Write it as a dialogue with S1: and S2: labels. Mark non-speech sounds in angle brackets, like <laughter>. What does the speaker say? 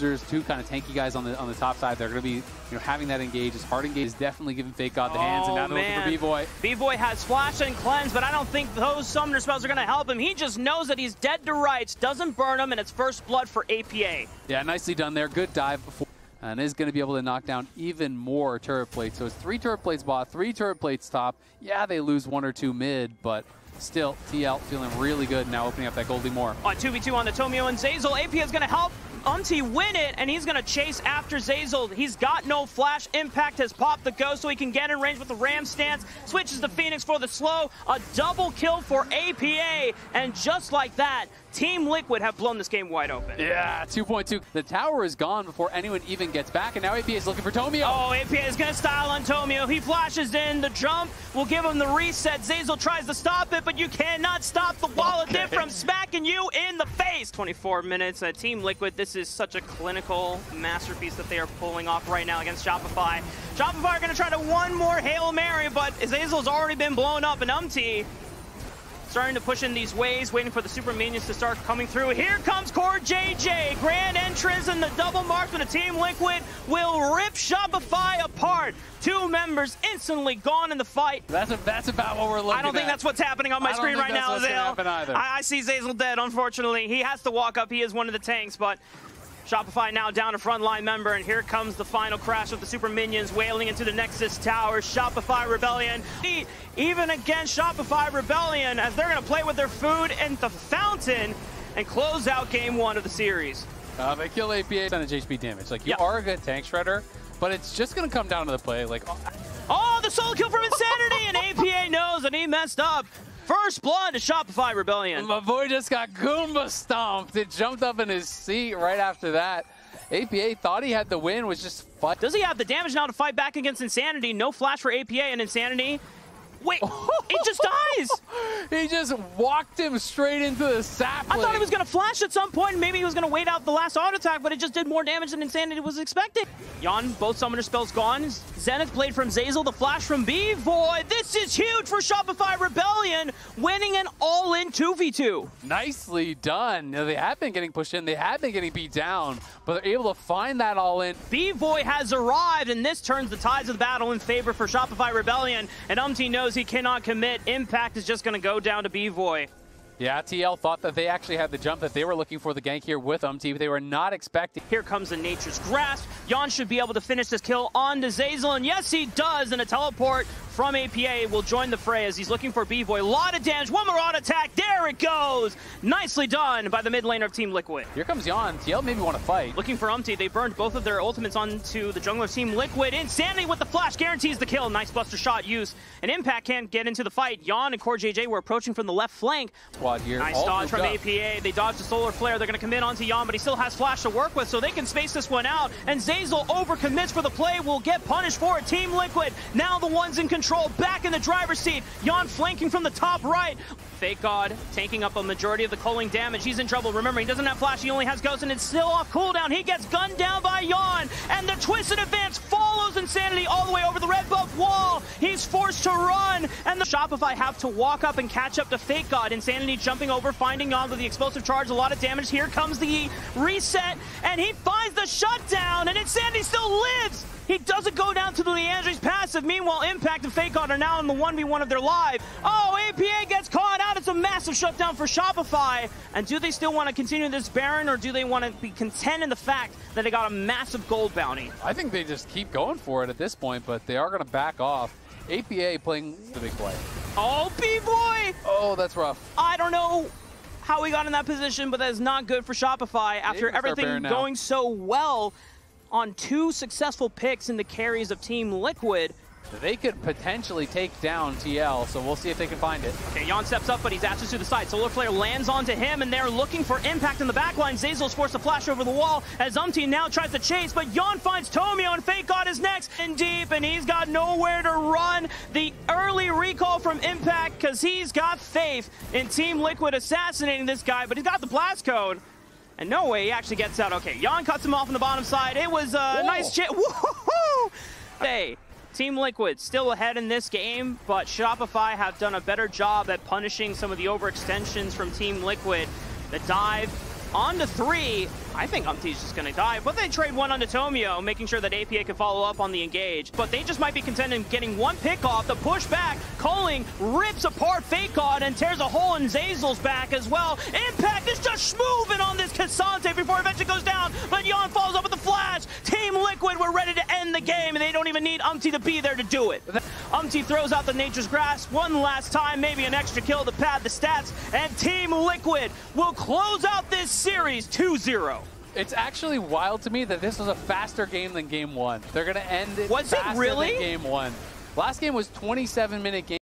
S1: Two kind of tanky guys on the on the top side. They're going to be you know having that engage. His hard engage is definitely giving Fake God the hands, and now
S2: Oh,
S1: they're looking for
S2: man.
S1: Bvoy.
S2: Bvoy has Flash and Cleanse, but I don't think those Summoner spells are going to help him. He just knows that he's dead to rights, doesn't burn him, and it's first blood for APA.
S1: Yeah, nicely done there. Good dive before. And is going to be able to knock down even more turret plates. So it's three turret plates bot, three turret plates top. Yeah, they lose one or two mid, but still, TL feeling really good now opening up that Goldie Moore.
S2: On 2v2 on the Tomio and Zeyzal, AP is going to help Umti win it, and he's going to chase after Zeyzal. He's got no flash. Impact has popped the ghost so he can get in range with the Ram stance. Switches to Phoenix for the slow. A double kill for APA, and just like that, Team Liquid have blown this game wide open.
S1: Yeah, 2.2. The tower is gone before anyone even gets back, and now APA is looking for Tomio.
S2: Oh, APA is going to style on Tomio. He flashes in. The jump will give him the reset. Zazel tries to stop it, but you cannot stop the wall of dip from smacking you in the face. 24 minutes. Uh, Team Liquid, this is such a clinical masterpiece that they are pulling off right now against Shopify. Shopify are going to try to one more Hail Mary, but Zeyzal's already been blown up, and Umti starting to push in these waves, waiting for the super minions to start coming through. Here comes Core JJ, grand entrance and the double mark for the Team Liquid will rip Shopify apart. Two members instantly gone in the fight.
S1: That's a, that's about what we're looking
S2: I don't think that's what's happening on my screen right
S1: that's
S2: now,
S1: what's gonna
S2: Azale.
S1: happen either.
S2: I, I see Zeyzal dead, unfortunately. He has to walk up. He is one of the tanks, but Shopify now down a frontline member, and here comes the final crash of the super minions wailing into the Nexus Tower. Shopify Rebellion, even against Shopify Rebellion, as they're going to play with their food in the fountain and close out game one of the series.
S1: Uh, they kill APA percentage HP damage. Like, you
S2: Yep.
S1: are a good tank shredder, but it's just going to come down to the play. Like, oh,
S2: Oh, the solo kill from Insanity, and APA knows that he messed up. First blood to Shopify Rebellion.
S1: my boy just got Goomba stomped. It jumped up in his seat right after that. APA thought he had the win, was just fun.
S2: Does he have the damage now to fight back against Insanity? No flash for APA and Insanity. Wait, it just dies! <laughs>
S1: He just walked him straight into the sapling.
S2: I thought he was going to flash at some point, and maybe he was going to wait out the last auto attack, but it just did more damage than Insanity was expecting. Yeon, both summoner spells gone. Zenith Blade from Zeyzal, the flash from Bvoy. This is huge for Shopify Rebellion, winning an all-in 2v2.
S1: Nicely done. Know, they have been getting pushed in. They have been getting beat down, but they're able to find that all in.
S2: Bvoy has arrived, and this turns the tides of the battle in favor for Shopify Rebellion, and Umti knows he cannot commit. Impact is just going to go down to Bvoy.
S1: Yeah, TL thought that they actually had the jump that they were looking for the gank here with but they were not expecting.
S2: Here comes the Nature's Grasp. Yeon should be able to finish this kill on to Zeyzal, and yes, he does. And a teleport from APA will join the fray as he's looking for Bvoy. A lot of damage. One more auto attack. There it goes. Nicely done by the mid laner of Team Liquid.
S1: Here comes Yeon. TL maybe want to fight.
S2: Looking for Umti, they burned both of their ultimates onto the jungler of Team Liquid. Insanity with the flash guarantees the kill. Nice buster shot use. And Impact can't get into the fight. Yeon and Core JJ were approaching from the left flank.
S1: Squad here.
S2: Nice
S1: all
S2: dodge from
S1: up.
S2: APA. They dodged the solar flare. They're going to commit onto Yeon, but he still has flash to work with, so they can space this one out. And Zeyzal overcommits for the play. Will get punished for it. Team Liquid now the ones in control, back in the driver's seat. Yeon flanking from the top right. Fake God taking up a majority of the culling damage. He's in trouble. Remember, he doesn't have flash. He only has ghost, and it's still off cooldown. He gets gunned down by Yeon, and the twisted advance follows Insanity all the way over the red buff wall. He's forced to run, and the Shopify have to walk up and catch up to Fake God. Insanity jumping over, finding Yeon with the explosive charge. A lot of damage. Here comes the reset, and he finds the shutdown, and Insanity still lives. He doesn't go down to the Liandry's passive. Meanwhile, Impact and Fake God are now in the 1v1 of their live. Oh, APA gets caught out. It's a massive shutdown for Shopify. And do they still want to continue this Baron, or do they want to be content in the fact that they got a massive gold bounty?
S1: I think they just keep going for it at this point, but they are going to back off. APA playing the big play.
S2: Oh, Bvoy!
S1: Oh, that's rough.
S2: I don't know how we got in that position, but that is not good for Shopify after everything going so well on two successful picks in the carries of Team Liquid.
S1: They could potentially take down TL, so we'll see if they can find it.
S2: Okay, Yeon steps up, but he's ashes to the side. Solar Flare lands onto him, and they're looking for impact in the backline. Zeyzal's forced to flash over the wall as Umti now tries to chase, but Yeon finds Tomio, and Fake God is next and deep, and he's got nowhere to run. The early recall from Impact, because he's got faith in Team Liquid assassinating this guy, but he's got the blast code. And no way he actually gets out. Okay, Yeon cuts him off on the bottom side. It was a
S1: Whoa.
S2: nice. <laughs> Woohoo! Hey, Team Liquid still ahead in this game, but Shopify have done a better job at punishing some of the overextensions from Team Liquid. The dive On to three. I think Umti's just going to die, but they trade one onto Tomio, making sure that APA can follow up on the engage. But they just might be content in getting one pick off. The push back, Culling rips apart Faker and tears a hole in Zeyzal's back as well. Impact is just moving on this K'Sante before eventually goes down, but Yeon follows up with the flash. Team Liquid were ready to the game, and they don't even need Umti to be there to do it. Umti throws out the Nature's Grasp one last time, maybe an extra kill to pad the stats, and Team Liquid will close out this series 2-0.
S1: It's actually wild to me that this was a faster game than game one. They're going to end it
S2: Was it
S1: faster
S2: really?
S1: than game one. Last game was 27 minute game.